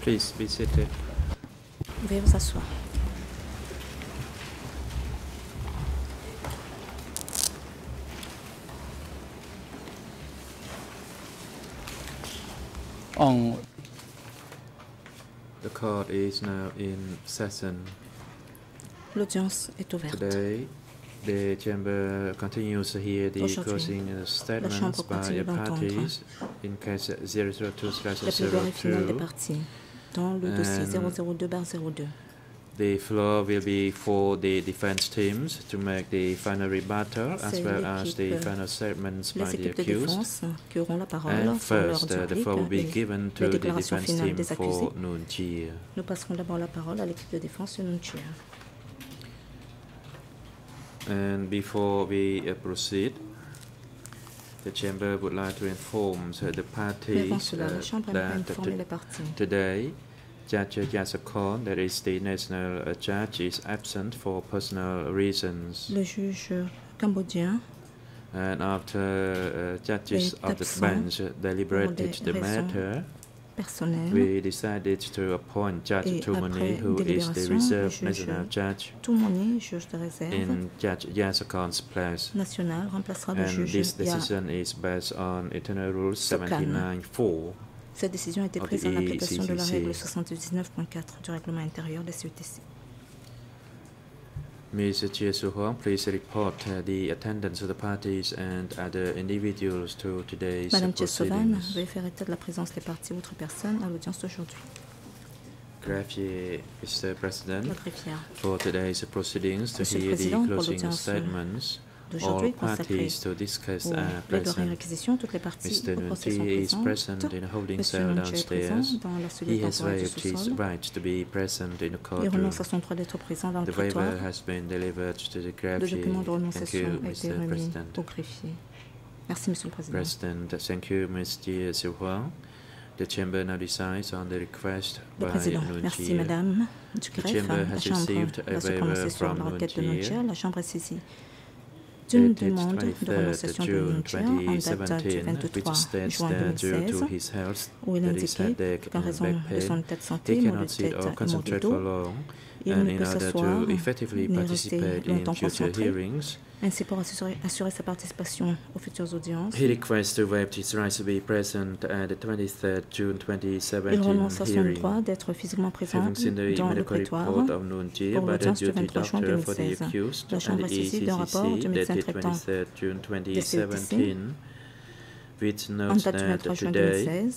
please be seated. Veuillez vous asseoir. On. The court is now in session. L'audience est ouverte. Today, the chamber continues hear the closing uh, statements by the parties in case La plaidoirie finale des 002/02. parties dans le dossier And 002-02. The floor will be for the defense teams to make the final rebuttal as well as the final statements by the accused. And first, uh, the floor will be given to the defense team for accusés. Noon Chia. Nous passerons d'abord la parole à l'équipe de défense Nunchia. And before we uh, proceed, the chamber would like to inform uh, the parties uh, that informer to- les parties. today, Judge Ya Sokhan, that is the national uh, judge, is absent for personal reasons. Le juge cambodgien, And after uh, judges of the bench deliberated the matter, personnel, we decided to appoint Judge Et après who is the reserve le juge national judge, Toumoni, juge de réserve in Judge Yasakon's place. national, remplacera le And juge this decision is based on Internal Rule Sokan. 79.4. Cette décision a été prise en application de la ECCC. règle 79.4 du règlement intérieur des CETC. Mr. Su-hong, please report the attendance of the parties and other individuals to today's Madame veuillez faire état de la présence des parties ou autres personnes à l'audience d'aujourd'hui. Greffier, Mr. President, La greffière for today's proceedings to Monsieur hear the closing statements, d'aujourd'hui consacrée aux les réquisitions. Toutes les parties sont présentes. Est présent dans la du. Il à son droit d'être dans le. Le document de renonciation a été remis au. Merci, le Président. thank you, Mr. Silva. The chamber now decides on the request le Président, La Chambre a reçu. La Chambre est saisie d'une demande de renonciation de Munchen en date du 23 juin 2016, où il indiquait qu'en raison de son état de santé, mort tête dos, and in order to effectively participate in future hearings, ainsi pour assurer, assurer, sa participation aux futures audiences. He requests to waive his right to be present at the 23rd June 2017 Il renonce à son droit d'être physiquement présent dans le prétoire pour l'audience du 23 juin 2016. La Chambre a saisi d'un rapport du médecin traitant décédé with notes that today,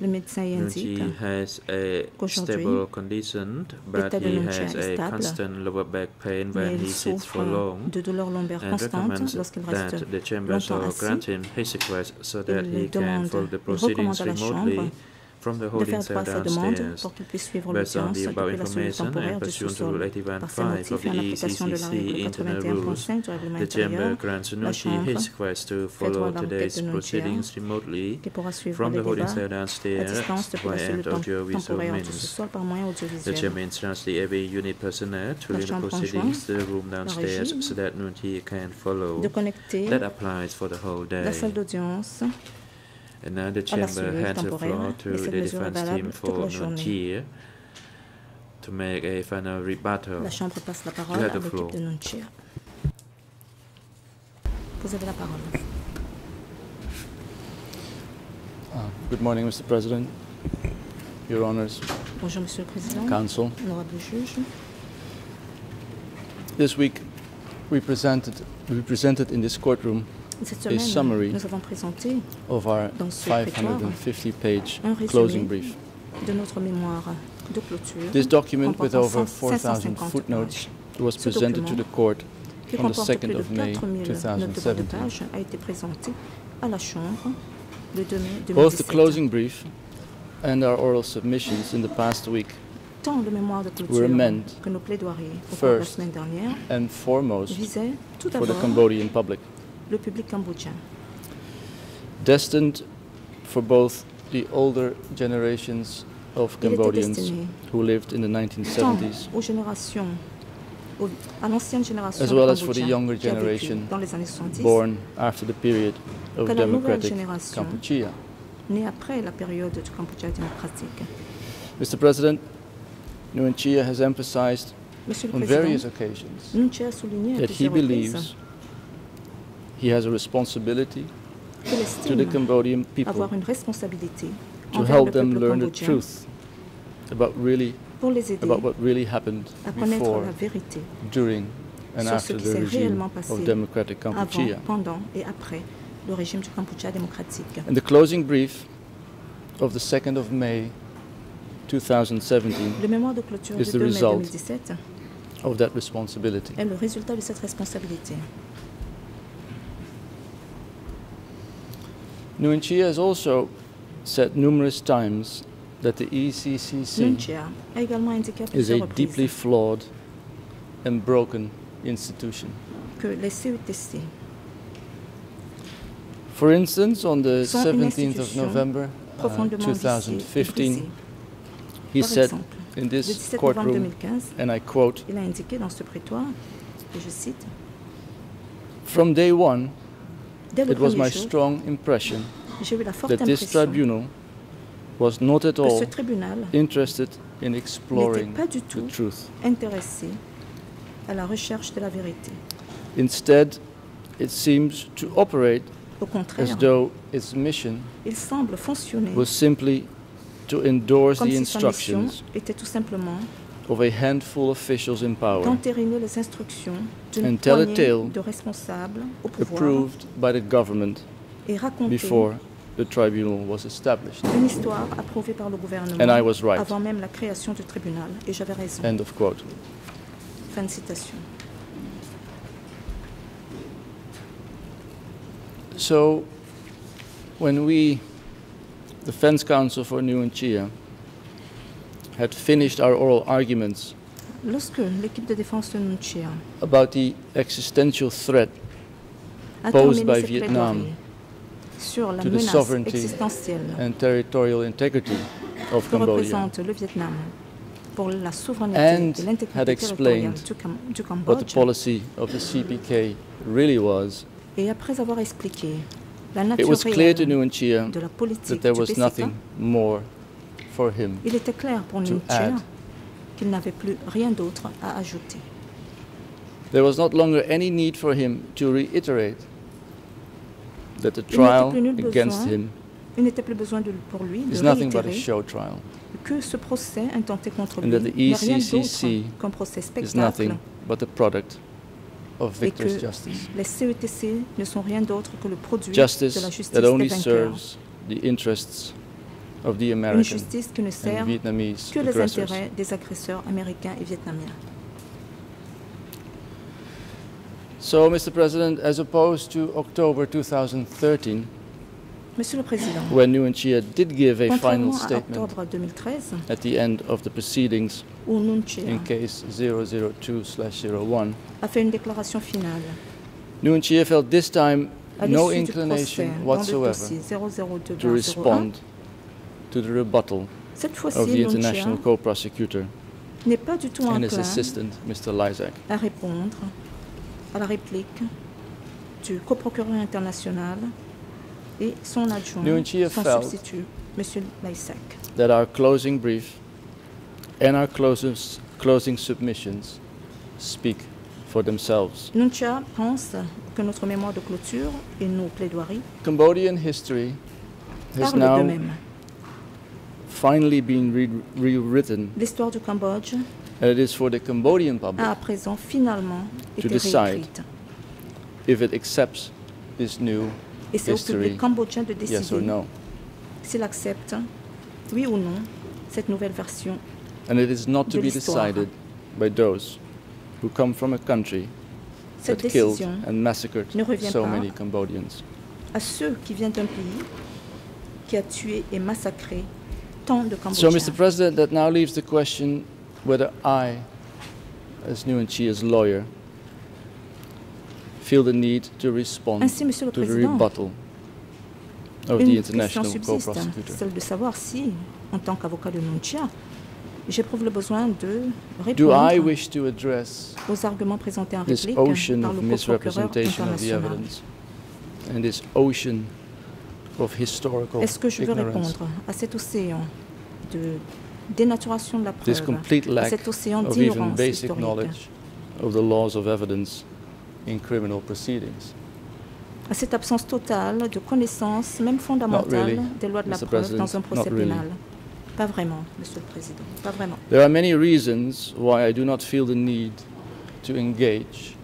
Le médecin y indique has a qu'aujourd'hui, stable condition, but l'état de he Nuon Chea has est a stable, constant lower back pain mais when il he sits for souffre long. de douleurs lombaires And constantes lorsqu'il reste that the chamber longtemps assis. grant him his request so that Il he can demande- follow the il proceedings recommande à la remotely Chambre from the holding cell droit à sa demande downstairs. pour qu'il puisse suivre Based on the above depuis la cellule information and pursuant to. Rule Par 81.5 of the en application de la ECCC internal rules, 81.5 du règlement the chamber grants Nuon Chea his request to follow à la requête today's proceedings remotely qui pourra suivre from the holding cell downstairs by an audiovisual means. sous-sol par moyen The chairman instructs the AV unit personnel to lead the proceedings to the room downstairs so that Nuon Chea can follow. That applies for the whole day. Salle d'audience And now the à la chamber cellule hands the floor to the mesure defense team for la journée. To make a final rebuttal. La Chambre passe la parole à the floor. l'équipe de Nuon Chea. Vous avez la parole. Uh, good morning, Mr. President, Your Honors, Bonjour, Monsieur le Président, Council. honorable juge. This week, we presented, we presented in this courtroom Cette a summary nous avons présenté of our Dans ce 550-page un closing brief. de notre mémoire de clôture This document, with over 4,000 footnotes, was presented to the court on the 2nd of May 4000 notes de bas de 2017. a été présenté à la Chambre le 2 Both the closing brief and our oral submissions in the past week, Tant le mémoire de were clôture meant que nos plaidoiries au cours de la first semaine dernière and foremost, visaient tout for the d'abord Cambodian public. Le public cambodgien. destined for both the older generations of Cambodians who lived in the 1970s, aux générations, aux- à l'ancienne génération As well as for the younger qui a vécu generation dans les années 70, born after the period of democratic génération Kampuchea. né après la période du Cambodge démocratique. Mr. President, Nuon Chea has emphasized on various occasions Nuon Chea a souligné à that he believes he has a responsibility to the Cambodian people avoir une responsabilité to help them learn the truth about really pour les aider about what really happened à connaître before, la vérité during, and sur ce after qui the regime réellement passé of democratic avant, pendant et après le régime du Cambodge démocratique. In the closing brief of the 2nd of May 2017 Le mémoire de clôture is the 2 mai result 2017 of that responsibility. est le résultat de cette responsabilité. Nuon Chea has also said numerous times that the ECCC Chia a également indiqué à is a deeply flawed and broken institution. que les CETC For instance, on the 17th of November uh, profondément viciée et 2015, he said in this courtroom, and I quote, il a indiqué dans ce prétoire, et je cite, From day one, Dès it was my jour, strong impression j'ai eu la forte that this tribunal was not at all interested in exploring the truth. à la recherche de la vérité. Instead, it seems to operate Au as though its mission il semble fonctionner was simply to endorse the instructions était tout simplement of a handful of officials in power, les instructions And tell a tale de responsables au pouvoir approved by the government et before the tribunal was established. une histoire approuvée par le gouvernement And I was right. avant même la création du tribunal. Et j'avais raison. End of quote. Fin de citation. So, when we, the Defense Counsel for Nuon Chea, had finished our oral arguments Lorsque l'équipe de défense de Nuon Chea about the existential threat Posed by Vietnam sur la to the sovereignty and territorial integrity of Cambodia, le Vietnam pour la And et had explained du, Cam- du what the policy of the CPK really was, et après avoir expliqué la it was clear to Nuon Chea de la politique that there was nothing more. Il était clair pour add. qu'il n'avait plus rien d'autre à ajouter. There was not longer any need for him to reiterate that the trial against besoin him Il n'était plus besoin de, pour lui de is nothing but a réitérer show trial, que ce procès intenté contre lui n'est rien ECCC d'autre qu'un procès spectacle nothing but the product of et victor's que justice. les CETC ne sont rien d'autre que le produit Justice de la justice that des only vainqueurs. serves the interests of the Une justice qui ne sert que les aggressors. intérêts des agresseurs américains et vietnamiens. So, Mr. President, as opposed to October 2013, Monsieur le Président, when Nuon Chea did give a final statement 2013, at the end of the proceedings in case 002/01, a fait une déclaration finale Nuon Chea felt this time no l'issue du procès inclination whatsoever dossier 002 to respond to the rebuttal Cette of fois-ci, the international co-prosecutor n'est pas du tout and his assistant, Mr. Lysak. à répondre à la réplique du coprocureur international et son adjoint, son substitut, M. Lysak. that our closing brief and our closest, closing submissions speak for themselves. Pense que notre mémoire de clôture et nos plaidoiries Cambodian history has parlent now d'eux-mêmes. Finally being re- rewritten, L'histoire du Cambodge and it is for the Cambodian public a présent finalement To decide réécrite. if it accepts this new Et c'est au public cambodgien de yes or décider no. s'il accepte, oui ou non, cette nouvelle version. And it is not to be decided by those who come from a country Cette that killed and massacred so many Cambodians. à ceux qui viennent d'un pays qui a tué et massacré de So, Mr. President, that now leaves the question whether I, as Nuon Chea's lawyer, feel the need to respond Ainsi, Monsieur le to the rebuttal of the international co-prosecutor. celle de savoir si, en tant qu'avocat de Nuon Chea, j'éprouve le besoin de Do I répondre wish to address aux arguments présentés en this réplique ocean par of le the international. evidence and this ocean Est-ce que je veux ignorance, répondre à cet océan de dénaturation de la this preuve, complete à lack cet océan of even d'ignorance basic historique, knowledge of the laws of evidence in criminal proceedings? à cette absence totale de connaissance, même fondamentale, really, des lois de la Mr. preuve President, dans un procès really. pénal Pas vraiment, Monsieur le Président, pas vraiment. There are many reasons why I do not feel the need to engage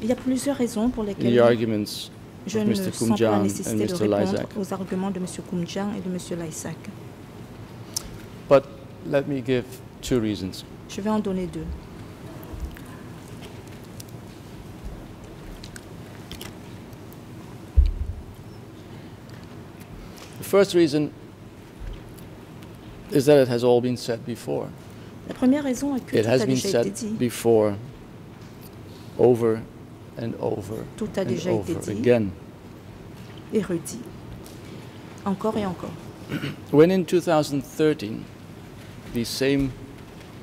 Il y a plusieurs raisons pour in lesquelles the arguments je ne Mr. sens pas la Kumjan nécessité de Mr. répondre Lysak. aux arguments de M. Koumdjan et de M. Lysak. But let me give two reasons. Je vais en donner deux. The first reason is that it has all been said before. La première raison est que It tout has a been déjà été said dit. before, over and over Tout a and déjà été dit again. et redit. Encore et encore. When in 2013, these same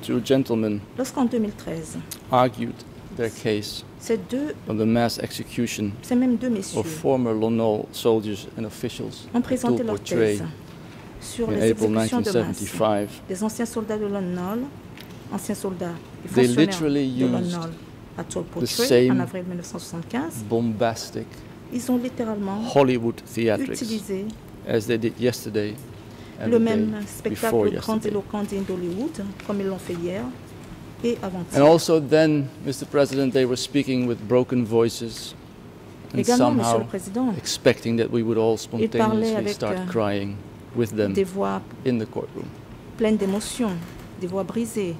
two gentlemen Lorsqu'en 2013, argued their case ces deux, on the mass execution ces mêmes deux messieurs of former Lonol soldiers and officials ont présenté leur thèse sur in les exécutions de masse 1975, des anciens soldats de anciens soldats et fonctionnaires de à the Tuol Po Chrey same en avril 1975. bombastic Ils ont littéralement Hollywood theatrics utilisé as they did yesterday and le même before spectacle grandiloquent d'Hollywood, comme ils l'ont fait hier et And also then, Mr. President, they were speaking with broken voices and Également, somehow expecting that we would all spontaneously start euh, crying with them des voix in the courtroom. pleines d'émotions, des voix brisées,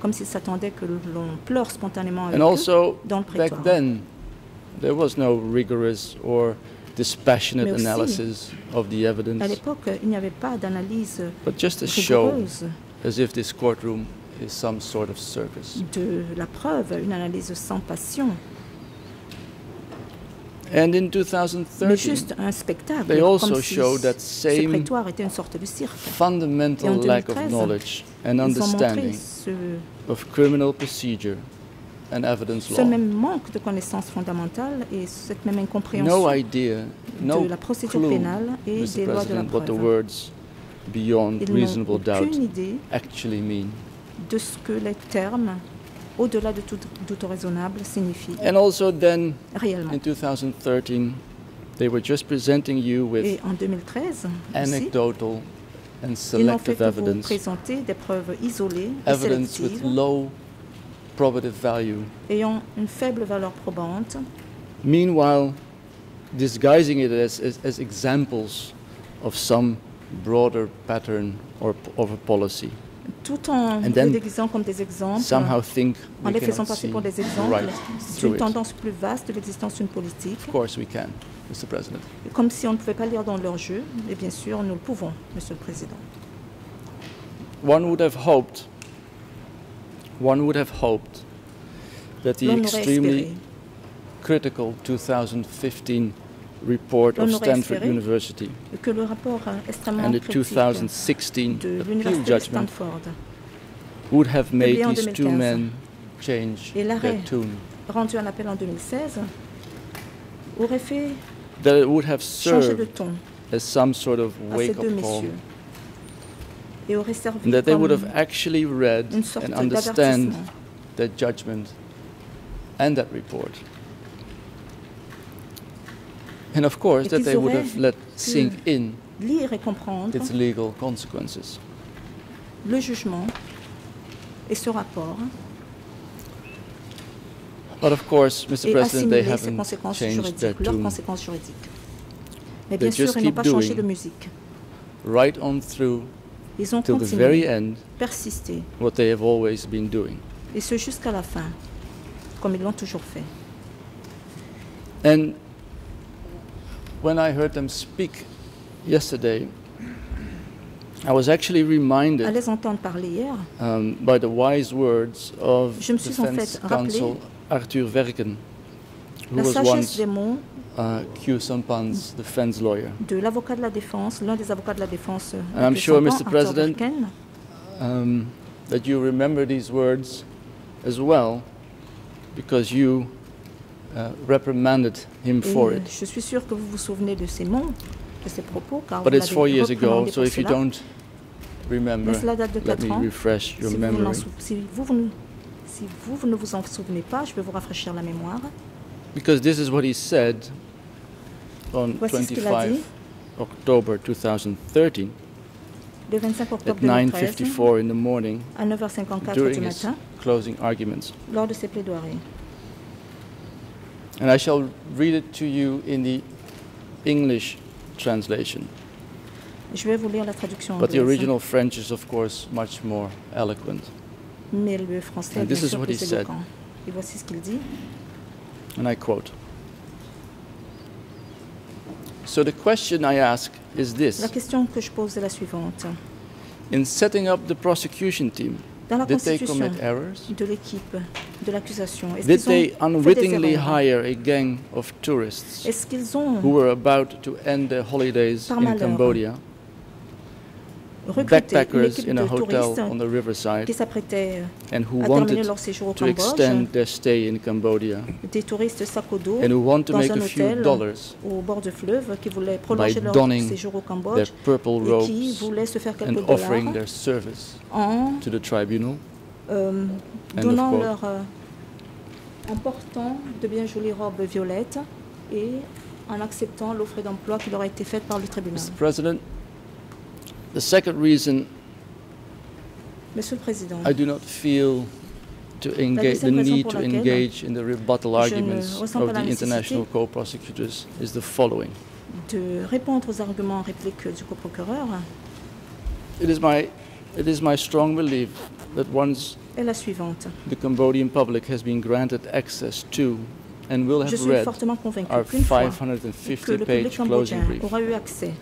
comme s'ils s'attendaient que l'on pleure spontanément avec eux dans le back prétoire. then, there was no rigorous or dispassionate Mais aussi, analysis of the À evidence, l'époque, il n'y avait pas d'analyse but just to show as if this courtroom is some sort of circus. de la preuve, une analyse sans passion, And in mais 2013, juste un spectacle, they also comme si showed that same prétoire était une sorte de cirque. Fundamental en lack of knowledge and Ils ont montré understanding ce, of criminal procedure and evidence ce law. même manque de connaissances fondamentales et cette même incompréhension No idea, no de la procédure clue, pénale et Mr. des lois de la President, what the words beyond Ils reasonable doubt idée actually mean. de ce que les termes au-delà de tout doute raisonnable signifient And also then, réellement. in 2013, they were just presenting you with Et en 2013, aussi, anecdotal and ils fait selective vous evidence, présenter des preuves isolées et evidence with low probative value. ayant une faible valeur probante, Meanwhile, disguising it as, as, as examples of some broader pattern or of a policy. Tout en les déguisant comme des exemples, en les faisant passer pour des exemples right d'une it. tendance plus vaste de l'existence d'une politique, Of course we can, Mr. President. comme si on ne pouvait pas lire dans leur jeu, et bien sûr, nous le pouvons, Monsieur le Président. One would have hoped, one would have hoped that the extremely critical 2015 report of Stanford University que le rapport euh, and the 2016 de appeal judgment Stanford would have eh made publié these two men change their tune. rendu un appel en 2016, aurait fait That it would have changer de served ton as some sort of wake-up call. et aurait servi And that they would have actually read and understand that judgment and that report. And of course, that they would have let sink in lire et comprendre its legal consequences. le jugement et ce rapport But of course, Mr. et President, they haven't conséquences changed leurs tune conséquences juridiques. Mais They bien sûr, ils n'ont keep pas changé doing de musique. right on through Ils ont till the very end persisté, what they have always been doing. et ce jusqu'à la fin, comme ils l'ont toujours fait. And when I heard them speak yesterday, I was actually À reminded les entendre parler hier, um, by the wise words of Je me suis en Defense fait rappelé Counsel Arthur Vercken, who la was once des mots uh, Khieu Samphan's defense lawyer. de l'avocat de la défense, l'un des avocats de la défense, euh, And I'm sure, Mr. President, Um, that you remember these words as well, because you reprimanded him for it. je suis sûre que vous vous souvenez de ces mots, de ces propos, car But vous it's four years ago, so if you don't remember, Mais cela date de let 4 me ans. refresh your Si vous, vous n'en memory. sou- si vous- vous ne- si vous- vous ne vous en souvenez pas, je vais vous rafraîchir la mémoire. Because this is what he said on Voici ce qu'il a 25 dit October 2013 le 25 at octobre 2013 9.54 in the morning à 9h54 du during his matin closing arguments. lors de ses plaidoiries. And I shall read it to you in the English translation. Je vais vous lire la traduction But the original French is, of course, much more eloquent. Mais le français And this is what he said. Et voici ce qu'il dit. And I quote So the question I ask is La this question que je pose est la suivante. In setting up the prosecution team, Dans la did they constitution commit errors? de l'équipe de l'accusation, est-ce Did they ont fait des unwittingly hire a gang of tourists Est-ce qu'ils ont who were about to end their holidays Par in malheur, Cambodia, recruté une backpackers équipe in de a hotel touristes on the riverside, qui s'apprêtaient and who à terminer wanted leur séjour au to Cambodge, extend their stay in Cambodia, des touristes sac au dos and who want to dans make un a few hôtel dollars au bord du fleuve qui voulaient prolonger leur séjour au their Cambodge purple et qui voulaient se faire quelques dollars their service en to the tribunal. euh, donnant leur euh, en portant de bien jolies robes violettes et en acceptant l'offre d'emploi qui leur a été faite par le tribunal. The second reason Monsieur le Président, I do not feel to engage the need to engage in the rebuttal arguments of the international co-prosecutors is the following. de répondre aux arguments en réplique du coprocureur It is my it is my strong belief that once la suivante. the Cambodian public has been granted access to and will have read our qu'une fois que 550 le public page closing cambodgien brief aura eu accès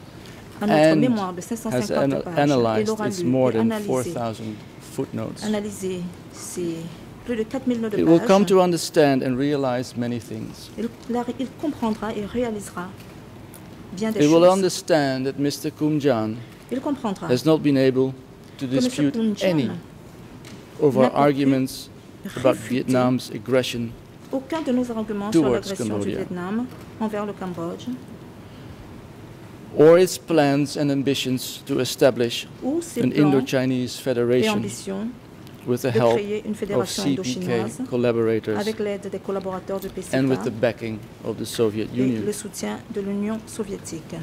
à notre mémoire de has 550 pages et analyzed l'aura its lu more et than analysé, 4,000 footnotes. analysé ces plus de 4000 notes de It will come to understand and realize many things. il, la- il comprendra et réalisera bien des It will understand that Mr. Koumjian Il comprendra has not been able to dispute any of our n'a pas pu arguments about Vietnam's aggression aucun de nos arguments sur towards l'agression du Cambodia. Vietnam envers le Cambodge or its plans and ambitions to establish an Indo-Chinese Federation with the help of CPK collaborators avec des collaborateurs du PCK and with the backing of the Soviet Union. le soutien de soviétique.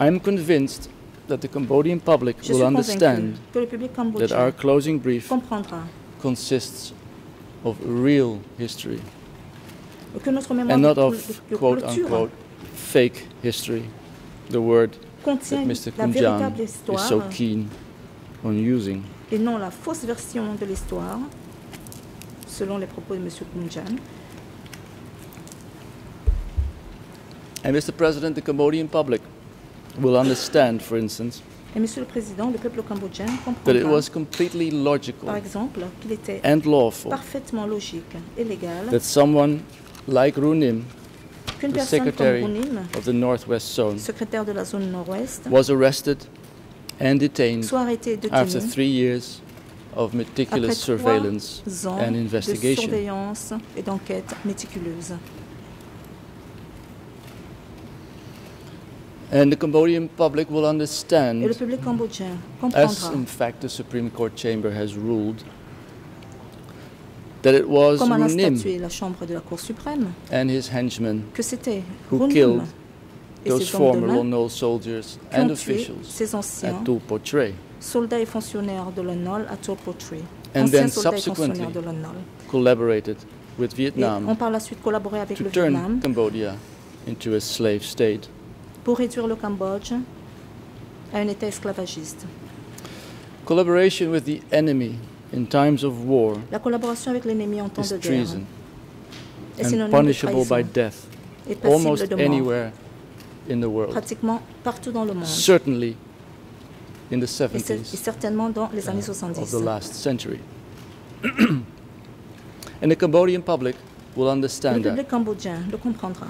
I am convinced that the Cambodian public Je will understand que le public that our closing brief consists of real history and not of quote unquote, fake history, the word contient that Mr. la véritable is histoire so keen on using. et non la fausse version de l'histoire, selon les propos de M. Kumjan. And Mr. President, the Cambodian public will understand, for instance, Et Monsieur le Président, le peuple cambodgien that it comprendra, was completely logical par exemple, qu'il était and lawful parfaitement logique et légal that someone like Runim, qu'une the personne secretary of the Northwest Zone, secrétaire de la zone nord-ouest, was arrested and detained soit arrêté et after three years of après meticulous trois surveillance ans and de investigation. surveillance et d'enquête méticuleuse. And the Cambodian public will Et le understand, public cambodgien as in fact the Supreme Court chamber has ruled, that it was comme en a Ros Nhim statué la Chambre de la Cour suprême, and his henchmen que c'était who killed those ses hommes de former Nol soldiers and officials at Tuol Po Chrey, soldats et fonctionnaires de l'ONOL à Tuol Po Chrey. and then subsequently de collaborated with Et Vietnam par la suite collaboré avec to le turn Vietnam Cambodia into a slave state. pour réduire le Cambodge à un État esclavagiste. Collaboration with the enemy in times of war La collaboration avec l'ennemi en temps is de guerre treason est and punishable by death almost anywhere in the world. pratiquement partout dans le monde. Certainly in the Et, c'est- et 70s certainement dans les années uh, of 70. the last century. and the Cambodian public will Le understand that, public cambodgien le comprendra.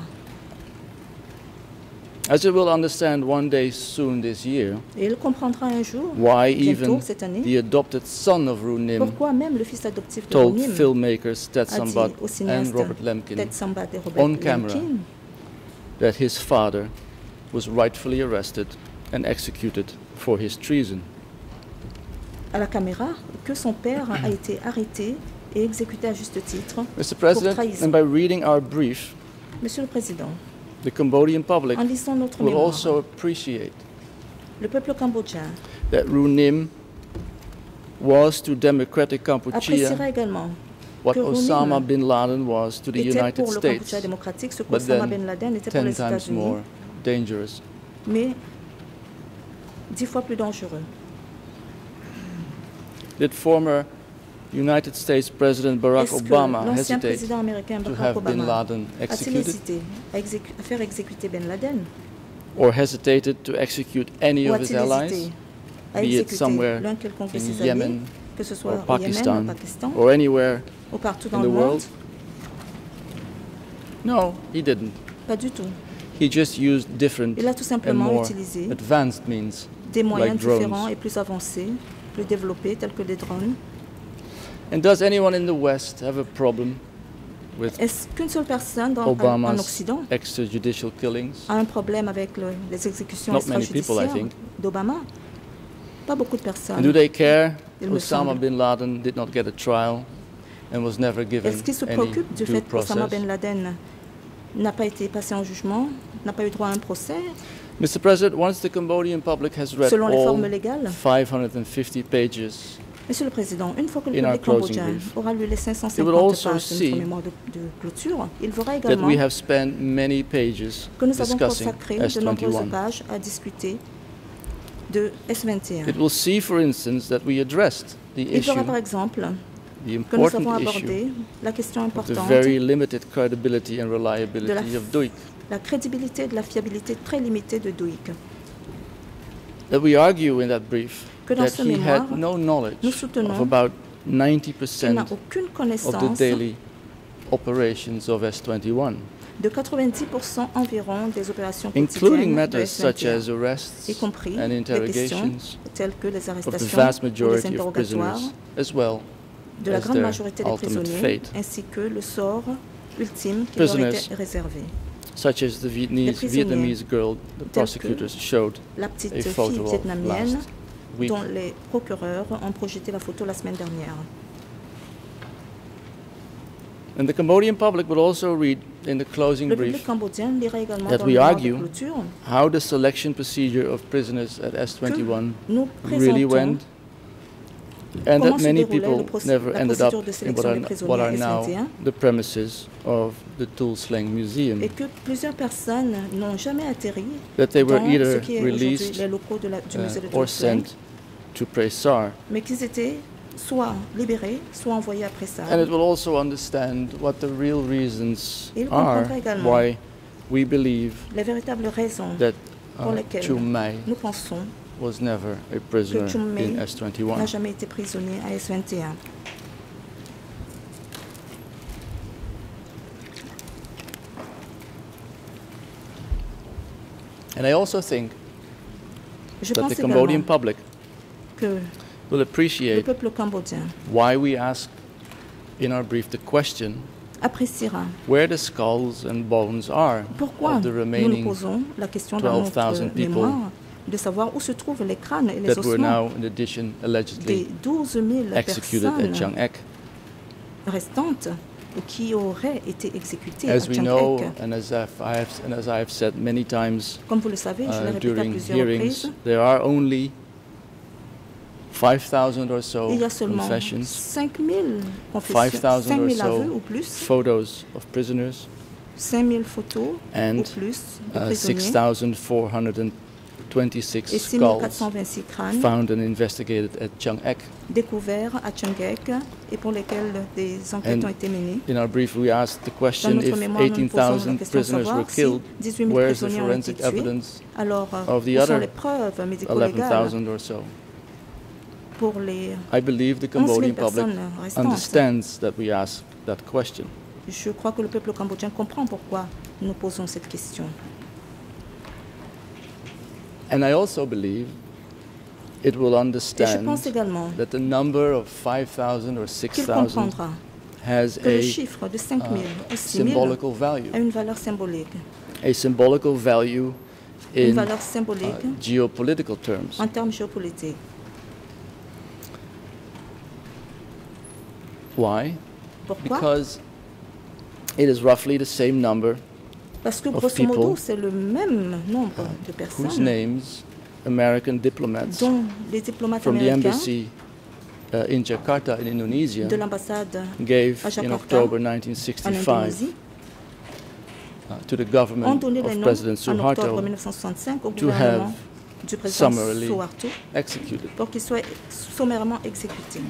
As it will understand one day soon this year Et il comprendra un jour, why bientôt even cette année, the adopted son of Ros Nhim pourquoi même le fils adoptif de told filmmakers Ted a dit Sambat au and cinéaste Robert Lemkin Thet Sambath et Robert on camera Lemkin that his father was rightfully arrested and executed for his treason. à la caméra que son père a été arrêté et exécuté à juste titre Mr. pour President, trahison. and by reading our brief, Monsieur le Président, the Cambodian public en lisant notre will also appreciate le peuple cambodgien that Ros Nhim was to democratic Cambodia what Osama bin Laden was to the United States, Kampuchea démocratique ce but then Ben Laden était ten les times more dangerous. mais dix fois plus dangereux. Did former United States President Barack Obama l'ancien hesitate to have Bin Laden executed exécu- à faire exécuter Ben Laden or hesitated to execute any of his allies, be it somewhere l'un quelconque de in Yemen que ce soit or au Yémen, Pakistan Pakistan or anywhere partout in the world? No, he didn't. Pas du tout. He just used different a and more advanced means. des moyens like drones. différents et plus avancés, plus développés, tels que des drones. And does anyone in the West have a problem with Est-ce qu'une seule personne dans, en, en Obama's Occident extrajudicial killings? a un problème avec le- les exécutions Not many people, I think. d'Obama Pas beaucoup de And do they care Il me Osama semble. bin Laden did not get a trial and was never given Est-ce qu'ils se any préoccupent du due fait qu'Osama process? Ben Laden n'a pas été passé en jugement, n'a pas eu droit à un procès Mr. President, once the Cambodian public has read selon les all formes légales 550 pages, Monsieur le Président, une fois que le public cambodgien aura lu les It 550 will also pages de notre mémoire de, de clôture, il verra également we have spent many pages que nous avons consacré de nombreuses S21. pages à discuter de S21. It will see, for instance, that we addressed the Il verra par issue, exemple que nous avons abordé la question of the importante very limited credibility and reliability of Duik. la crédibilité et de la fiabilité très limitée de Douik. That we argue in that brief Que dans ce mémoire, had no knowledge nous of soutenons about Il n'a 90% aucune of the connaissance daily operations of S21, de 90% environ des opérations including quotidiennes de matters such S21, as arrests y compris and interrogations telles que les of the arrestations vast les majority of interrogatoires prisoners, as well de la grande majorité des prisonniers, fate. ainsi que le sort ultime qui leur était réservé. such as the Vietnamese, girl the prosecutors showed La petite a fille photo of vietnamienne week. dont les procureurs ont projeté la photo la semaine dernière. And the Cambodian public will also read in the closing brief cambodgien lira également that we le mémoire de argue how the selection procedure of prisoners at S21 really went, and that many people never ended up in what are, what are now the premises of the Tuol Sleng Museum. et que plusieurs personnes n'ont jamais atterri That they were either qui est aujourd'hui released les locaux de la- du musée de uh, or sent to Prey Sar. mais qu'ils étaient soit libérés, soit envoyés à Prey Sar. And it will also understand what the real reasons Il are également why we believe Les véritables raisons that pour uh, lesquelles Chum Mey nous pensons was never a prisoner in S21. jamais été prisonnier à S21. And I also think Je that the Cambodian public que will le appreciate peuple cambodgien why we ask in our brief the question appréciera. where the skulls and bones are pourquoi of the nous nous remaining posons la question dans 12,000 notre people mémoire de savoir où se trouvent les crânes et les that were ossements now in addition des allegedly 12 000 executed at personnes restantes qui auraient été exécutées à As we Chiang know, and as I've, and as I have said many times Comme vous le savez, je l'ai uh, répété à during plusieurs hearings, reprises, there are only 5,000 or so il y a seulement confessions, 5 000 confessions, 5,000 5 or 000 aveux so ou plus, photos of prisoners, 5 000 photos ou and plus de uh, 6,426 skulls 6426 crânes found and investigated at Choeung Ek. découverts à Choeung Ek et pour lesquels des enquêtes And ont été menées. In our brief, we asked the question if mémoire, nous nous posons la 18,000 prisoners were savoir si killed, where is the forensic evidence? Alors, of the other les preuves médico-légales 11,000 or so. Pour les I believe the 11 000 Cambodian public restantes? understands that we ask that question. Je crois que le peuple cambodgien comprend pourquoi nous posons cette question. And I also believe it will Et je understand pense également that the number of 5,000 or qu'il 6,000 comprendra has que le a chiffre de 5 000 uh, ou 6 000 symbolical value. a une valeur symbolique. A symbolical value une in valeur uh, symbolique geopolitical terms. en termes géopolitiques. Why? Pourquoi? Because it is roughly the same number Parce que of grosso modo, c'est le même nombre de whose personnes names American diplomats dont les diplomates from the américains embassy uh, in Jakarta in Indonesia de l'ambassade gave à in Jakarta, October en 1965 Indonésie uh, to the ont government donné les of noms President en octobre Suharto 1965 au to gouvernement have du président summarily Suharto executed. pour qu'il soit sommairement exécuté.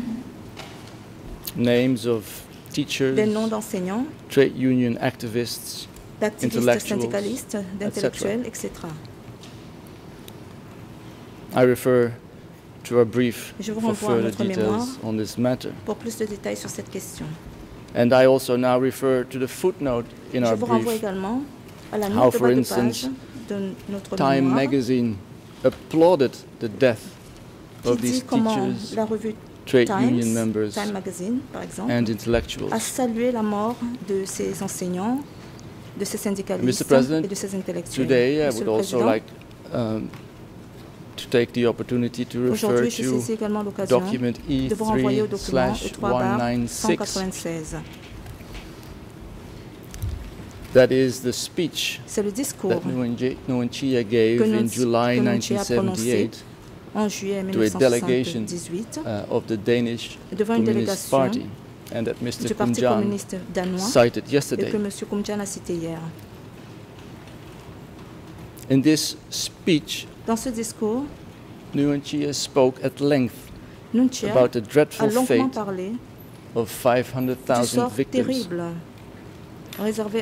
Names of teachers, Des noms d'enseignants, trade union activists, d'activistes Intellectuals, syndicalistes, d'intellectuels, etc. I refer to our brief Je vous for further details on this matter. pour plus de détails sur cette question. And I also now refer to the footnote in Je our vous brief. également à la How, de for instance, page de notre Time mémoire magazine applauded the death of these teachers, la revue trade Times, union members, Time Magazine, par exemple, and intellectuals. a salué la mort de ces enseignants, de ces syndicalistes Mr. President, et de ces intellectuels. Today, I would also like um, to take the opportunity to refer to saisis également l'occasion document de vous renvoyer au E3 slash 196. 196. That is the speech that Nuon Chea gave in July que Nuon Chea a prononcé 1978 en juillet to a delegation 1978 uh, of the Danish devant une Communist délégation Party, and that Mr. du Parti Koumjian communiste danois cited et yesterday. que M. Koumjian a cité hier. In this speech, Dans ce discours, Nuon Chea spoke at length about the dreadful fate of 500,000 victims terrible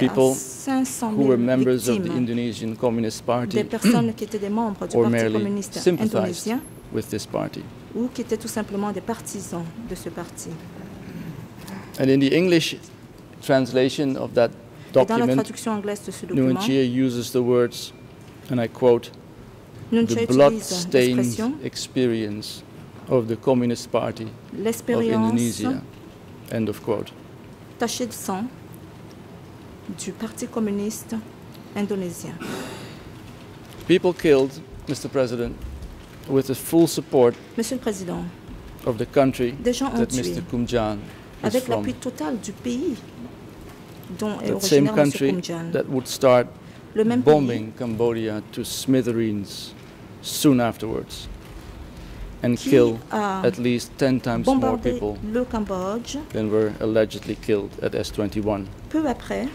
People who were members of the Indonesian Communist Party personnes qui étaient des membres du or merely sympathized with this party. ou qui étaient tout simplement des partisans de ce parti. And in the English translation of that Et dans la document, traduction anglaise de ce Nguyen document, Chia uses the words, and I quote, the blood-stained experience of the Communist Party of Indonesia. End of quote. tachée de sang du Parti communiste indonésien. People killed, Mr. President, with the full support Monsieur le Président, of the country des gens ont that tué Mr. Koumjian is avec from. l'appui total du pays dont est That same originaire M. country Koumjian. that would start Le même bombing Cambodia to smithereens soon afterwards and qui kill a at least 10 times more bombardé people le Cambodge than were allegedly killed at S21. peu après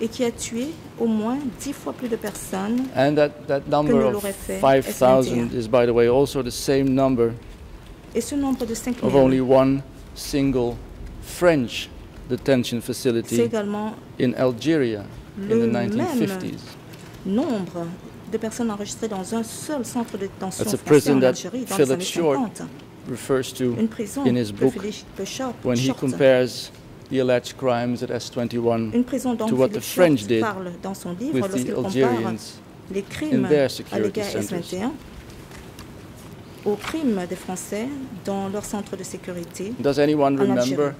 et qui a tué au moins dix fois plus de personnes And that, that number ne of l'aurait fait 5,000 is, by the way, also the same number et ce nombre de 5 of 000 only one single French detention facility également in Algeria in le the même 1950s. nombre de personnes enregistrées dans un seul centre de détention That's français prison en Algérie dans les Philip années Short 50. Refers to Une prison in his que book Philippe Short, when he Short- compares the alleged crimes at S21 une prison dont to what Philippe the French Short did parle dans son livre with the Algerians les crimes in their à security l'égard centers. S21 aux crimes des Français dans leur centre de sécurité. Does anyone remember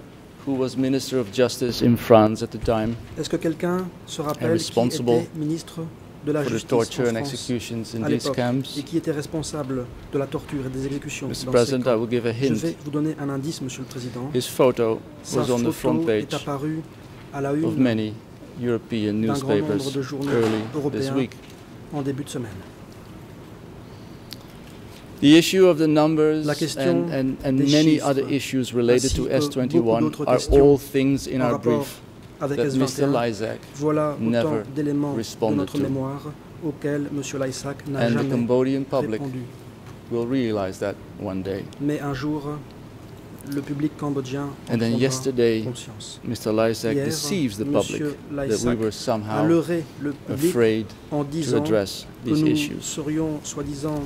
who was Minister of Justice in France at the time? Est-ce que quelqu'un se rappelle qui responsible était ministre de la Justice torture en and France executions in à l'époque camps? et qui était responsable de la torture et des exécutions Mr. dans ces President, I will give a Je hint. vais vous donner un indice, Monsieur le Président. His photo Sa was on the front photo est page apparue à la of une many European d'un grand nombre de journaux early this européens week. en début de semaine. The issue of the numbers and, and, and many chiffres, other issues related to S21 are all things in our brief Avec that Mr. S21, Lysak voilà autant d'éléments de notre mémoire auxquels M. Lysak n'a and the jamais Cambodian public répondu. will realize that one day. Mais un jour, le public cambodgien en And then prendra yesterday, conscience. Mr. Lysak Hier, deceives the M. public that we were somehow leurré le public afraid en to disant address que these nous issues. serions soi-disant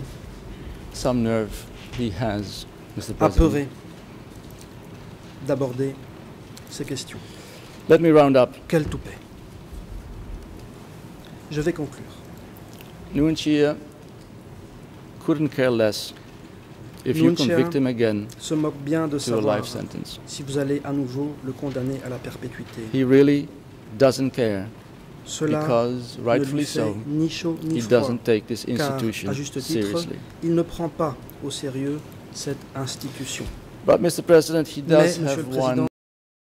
Some nerve he has, Mr. President. apeurés d'aborder ces questions. Let me round up. Quel toupet Je vais conclure. Nguyen Chia couldn't care less if you convict him again Se moque bien de to a life sentence. si vous allez à nouveau le condamner à la perpétuité. He really doesn't care Cela because, rightfully so, ni chaud ni he froid. doesn't take this car, à institution juste titre, seriously. Il ne prend pas au sérieux cette institution. But, Mr. President, he does Monsieur have one